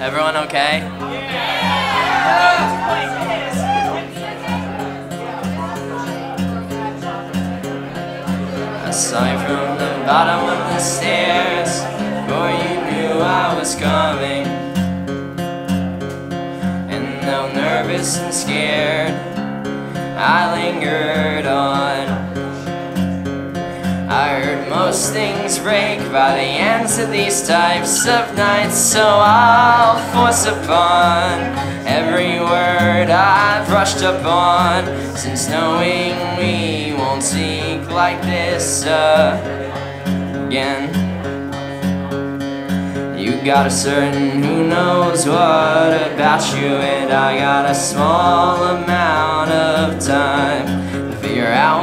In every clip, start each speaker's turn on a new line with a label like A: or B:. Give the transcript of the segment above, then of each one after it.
A: Everyone okay? Yeah. I saw you from the bottom of the stairs Before you knew I was coming And though nervous and scared I lingered on most things break by the ends of these types of nights So I'll force upon every word I've rushed upon. Since knowing we won't seek like this again You got a certain who knows what about you And I got a small amount of time To figure out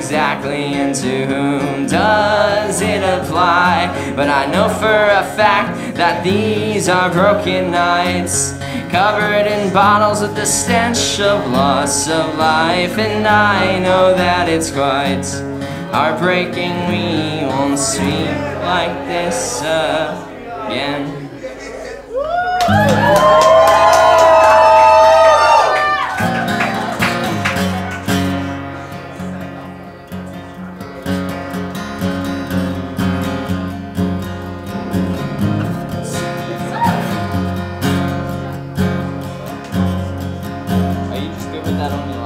A: exactly And to whom does it apply. But I know for a fact that these are broken nights Covered in bottles with the stench of loss of life. And I know that it's quite heartbreaking. We won't speak like this again that on you.